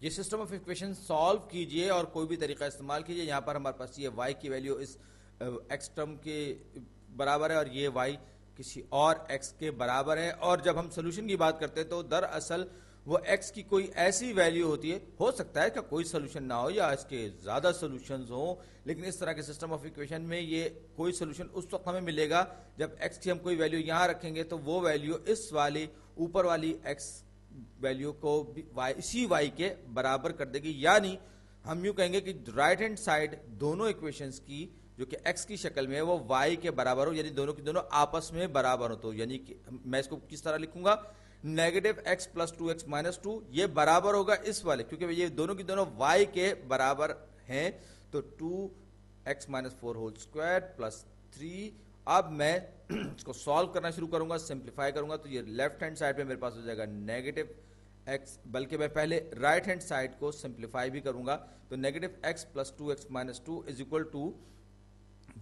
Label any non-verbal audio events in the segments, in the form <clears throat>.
ये system of equation solve कीजिए और कोई भी तरीका इस्तेमाल कीजिए। यहाँ पर हमारे पास ये वाई की वैल्यू इस एक्स टर्म के बराबर है और ये वाई किसी और एक्स के बराबर है। और जब हम सोल्यूशन की बात करते हैं तो दरअसल वो एक्स की कोई ऐसी वैल्यू होती है। हो सकता है कि कोई सोल्यूशन ना हो या इसके ज़्यादा सोल्यूशन हो, लेकिन इस तरह के सिस्टम ऑफ़ इक्वेशन में ये कोई सोल्यूशन उस वक्त हमें मिलेगा जब एक्स की हम कोई वैल्यू यहाँ रखेंगे तो वो वैल्यू इस वाली, ऊपर वाली x वैल्यू को y, इसी y के बराबर कर देगी। यानी हम यूँ कहेंगे कि राइट हैंड साइड दोनों इक्वेशंस की जो कि एक्स की शक्ल में है वो y के बराबर हो यानी दोनों की दोनों आपस में बराबर हो। तो यानी कि मैं इसको किस तरह लिखूँगा? Negative x plus two x minus two ये बराबर होगा इस वाले क्योंकि ये दोनों की दोनों y के बराबर हैं। तो two x minus four whole square plus three अब मैं इसको सॉल्व करना शुरू करूँगा सिंप्लीफाई करूँगा तो ये लेफ़्ट हैंड साइड पे मेरे पास हो जाएगा नेगेटिव एक्स बल्कि मैं पहले राइट हैंड साइड को सिंप्लीफाई भी करूँगा। तो negative x plus two x minus two is equal to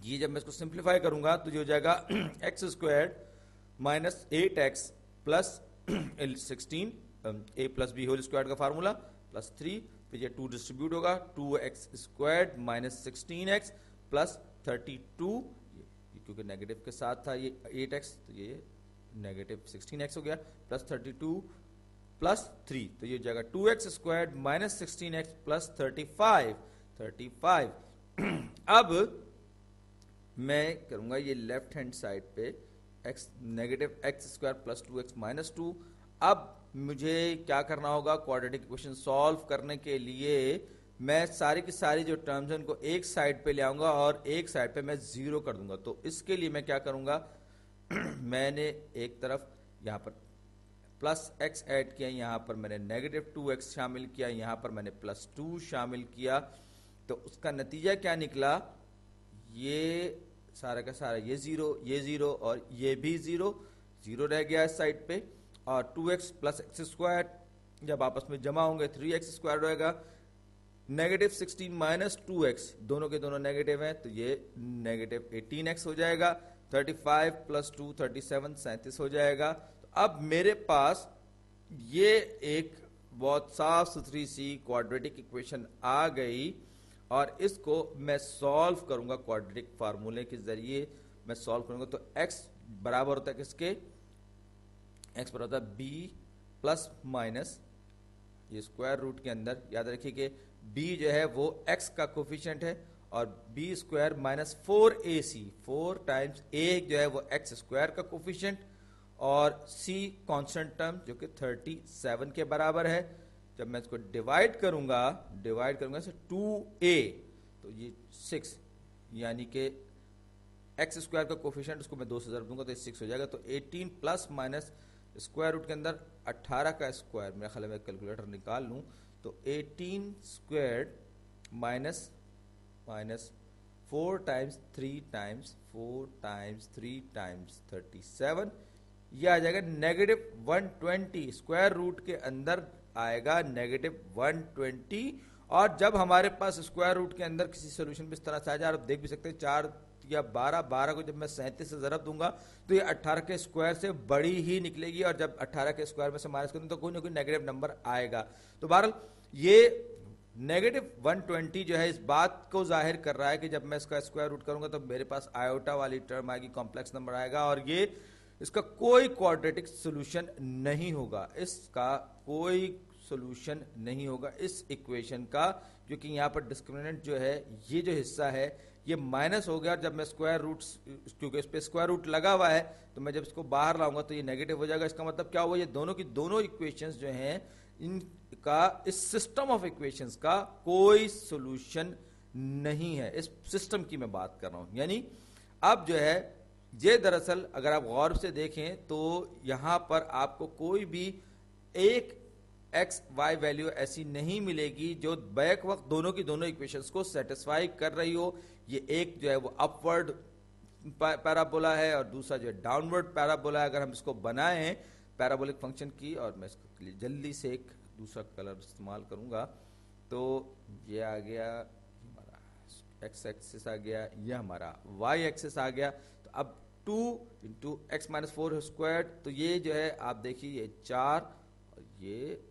ये जब मैं इसको सिंप्लीफाई करूँगा तो ये हो जाएगा x square minus eight x plus sixteen a plus b whole square का फार्मूला प्लस थ्री फिर ये टू डिस्ट्रीब्यूट होगा two x square minus sixteen x plus thirty two क्योंकि नेगेटिव के साथ था ये एट एक्स तो ये नेगेटिव सिक्सटीन एक्स हो गया plus thirty two plus three तो ये जाएगा two x square minus sixteen x plus thirty five thirty five अब मैं करूँगा ये लेफ़्ट हैंड साइड पे x negative x square plus two x minus two अब मुझे क्या करना होगा? क्वाड्रेटिक इक्वेशन सॉल्व करने के लिए मैं सारी की सारी जो टर्म्स हैं, उनको एक साइड पे ले आऊँगा और एक साइड पे मैं ज़ीरो कर दूँगा। तो इसके लिए मैं क्या करूँगा? <clears throat> मैंने एक तरफ़ यहाँ पर प्लस एक्स ऐड किया, यहाँ पर मैंने नेगेटिव टू एक्स शामिल किया, यहाँ पर मैंने प्लस टू शामिल किया। तो उसका नतीजा क्या निकला? ये सारा का सारा ये ज़ीरो ये ज़ीरो और ये भी ज़ीरो ज़ीरो रह गया इस साइड पे और two x plus x square जब आपस में जमा होंगे थ्री एक्स स्क्वायर रहेगा। Negative sixteen minus two x दोनों के दोनों नेगेटिव हैं तो ये नेगेटिव एटीन एक्स हो जाएगा thirty five plus two thirty seven सैंतीस हो जाएगा। तो अब मेरे पास ये एक बहुत साफ़ सुथरी सी क्वाड्रेटिक इक्वेशन आ गई, और इसको मैं सॉल्व करूँगा क्वाड्रेटिक फार्मूले के ज़रिए। मैं सॉल्व करूँगा तो x बराबर होता है किसके? X बराबर होता है b प्लस माइनस ये स्क्वायर रूट के अंदर। याद रखिए कि b जो है वो x का कोफिशियंट है और b square minus four a c four times a जो है वो एक्स स्क्वायर का कोफिशियंट और c कांस्टेंट टर्म जो कि थर्टी सेवन के बराबर है। जब मैं इसको डिवाइड करूँगा डिवाइड करूँगा टू ए तो ये सिक्स यानी कि एक्स स्क्वायर का कोफिशियंट उसको मैं दो से ज़रूर दूँगा तो सिक्स हो जाएगा। तो eighteen plus minus square root के अंदर अट्ठारह का स्क्वायर मेरा ख्याल में कैलकुलेटर निकाल लूँ तो eighteen square minus minus four times three times four times three times thirty seven यह आ जाएगा negative one twenty square root के अंदर आएगा नेगेटिव 120 और जब हमारे पास स्क्वायर रूट के अंदर किसी सोल्यूशन में इस तरह से आ जाए, आप देख भी सकते हैं, चार या बारह बारह को जब मैं सैंतीस से जरब दूँगा तो ये अट्ठारह के स्क्वायर से बड़ी ही निकलेगी और जब अट्ठारह के स्क्वायर में से माइनस करूँ तो कोई ना कोई नेगेटिव नंबर आएगा। तो बहरल ये नेगेटिव 120 जो है, इस बात को ज़ाहिर कर रहा है कि जब मैं इसका स्क्वायर रूट करूँगा तो मेरे पास आयोटा वाली टर्म आएगी कॉम्प्लेक्स नंबर आएगा और ये इसका कोई क्वाड्रेटिक सोल्यूशन नहीं होगा। इसका कोई सोल्यूशन नहीं होगा। इस इक्वेशन का क्योंकि यहाँ पर डिस्क्रिमिनेंट जो है, ये जो हिस्सा है ये माइनस हो गया और जब मैं स्क्वायर रूट क्योंकि इस पर स्क्वायर रूट लगा हुआ है तो मैं जब इसको बाहर लाऊँगा तो ये नेगेटिव हो जाएगा। इसका मतलब क्या हुआ? ये दोनों की दोनों इक्वेशंस जो हैं, इनका, इस सिस्टम ऑफ़ इक्वेशंस का कोई सोल्यूशन नहीं है। इस सिस्टम की मैं बात कर रहा हूँ। यानी, अब जो है, ये दरअसल अगर आप गौर से देखें तो यहाँ पर आपको कोई भी एक एक्स वाई वैल्यू ऐसी नहीं मिलेगी जो बैक वक्त दोनों की दोनों इक्वेशंस को सेटिस्फाई कर रही हो। ये एक जो है वो अपवर्ड पैराबोला है और दूसरा जो है डाउनवर्ड पैराबोला है। अगर हम इसको बनाएँ पैराबोलिक फ़ंक्शन की, और मैं इसको जल्दी से एक दूसरा कलर इस्तेमाल करूँगा तो ये आ गया हमारा एक्स एक्सिस आ गया, ये हमारा वाई एक्सिस आ गया। तो अब two into x minus four square तो ये जो है, आप देखिए, ये चार, और ये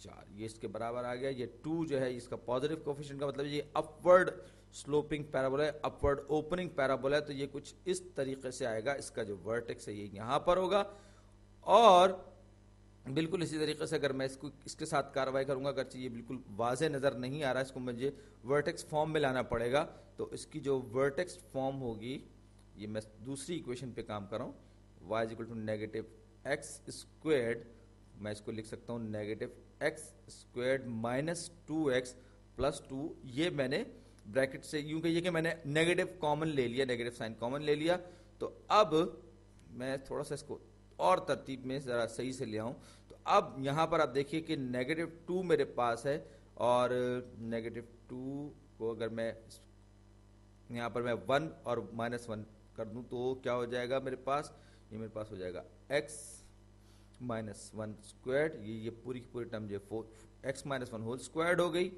चार। ये इसके बराबर आ गया, ये टू जो है, इसका पॉजिटिव कोफिशिएंट का मतलब ये अपवर्ड स्लोपिंग पैराबोला है अपवर्ड ओपनिंग पैराबोला है तो ये कुछ इस तरीके से आएगा, इसका जो वर्टेक्स है ये यहाँ पर होगा। और बिल्कुल इसी तरीके से अगर मैं इसको, इसके साथ कार्रवाई करूँगा अगर ये बिल्कुल वाजे नज़र नहीं आ रहा, इसको मुझे वर्टेक्स फॉर्म में लाना पड़ेगा तो इसकी जो वर्टेक्स फॉर्म होगी, ये मैं दूसरी इक्वेशन पे काम कर रहा हूँ y is equal to negative x squared मैं इसको लिख सकता हूँ negative x squared minus two x plus two ये मैंने ब्रैकेट से, यूँ कहिए कि मैंने नेगेटिव कॉमन ले लिया नेगेटिव साइन कॉमन ले लिया। तो अब मैं थोड़ा सा इसको और तरतीब में ज़रा सही से ले आऊँ। तो अब यहाँ पर आप देखिए कि नेगेटिव टू मेरे पास है और नेगेटिव टू को अगर मैं यहाँ पर मैं वन और माइनस वन कर दूँ तो क्या हो जाएगा मेरे पास? ये मेरे पास हो जाएगा एक्स माइनस वन स्क्वाड ये ये पूरी की पूरी टर्म जो four x minus one whole squared हो गई।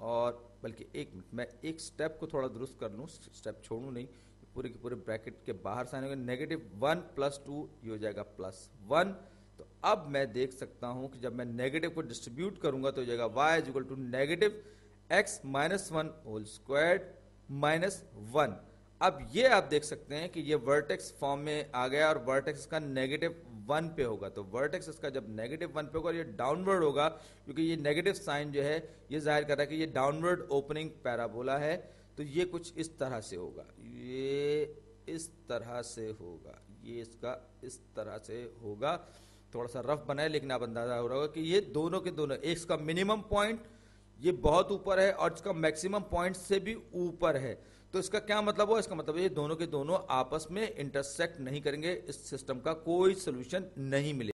और बल्कि एक मिनट मैं एक स्टेप को थोड़ा दुरुस्त कर लूँ स्टेप छोड़ू नहीं पूरे के पूरे ब्रैकेट के बाहर से आने नेगेटिव वन प्लस टू ये हो जाएगा प्लस वन तो अब मैं देख सकता हूँ कि जब मैं नेगेटिव को डिस्ट्रीब्यूट करूँगा तो हो जाएगा y is equal to negative x minus one whole square minus one अब ये आप देख सकते हैं कि ये वर्टेक्स फॉर्म में आ गया और वर्टेक्स का नेगेटिव वन पे होगा। तो वर्टेक्स इसका जब नेगेटिव वन पे होगा ये डाउनवर्ड होगा, क्योंकि ये नेगेटिव साइन जो है, ये ज़ाहिर कर रहा है कि ये डाउनवर्ड ओपनिंग पैराबोला है तो ये कुछ इस तरह से होगा। ये इस तरह से होगा। ये इसका इस तरह से होगा। थोड़ा सा रफ बनाए लेकिन आप अंदाज़ा हो रहा होगा कि ये दोनों के दोनों, एक इसका मिनिमम पॉइंट ये बहुत ऊपर है और इसका मैक्सिमम पॉइंट से भी ऊपर है। तो इसका क्या मतलब हुआ? इसका मतलब ये दोनों के दोनों आपस में इंटरसेक्ट नहीं करेंगे। इस सिस्टम का कोई सोल्यूशन नहीं मिलेगा।